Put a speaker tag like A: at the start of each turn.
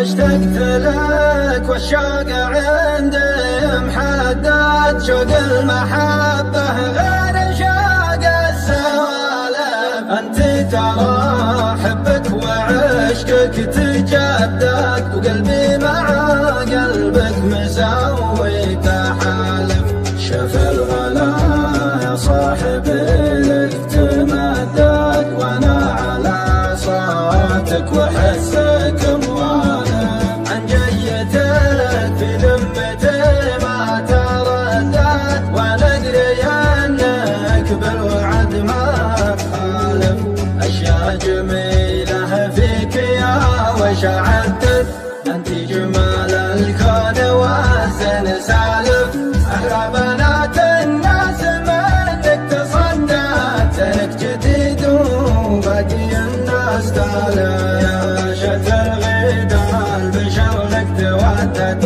A: اشتقت لك والشوق عندي محدد شوق المحبة غير شوق السوالف. أنت ترى حبك وعشقك تجدد وقلبي مع قلبك مسوي تحالف. شف الغلا يا صاحبي لك تمدد وأنا على صوتك وحسك جميلة فيك يا وشعدت أنت جمال الكون وزن سالف أحلى بنات الناس منك تصنعت سنك جديد وباقي الناس تالف يا شتى الغدال بشغلك تودت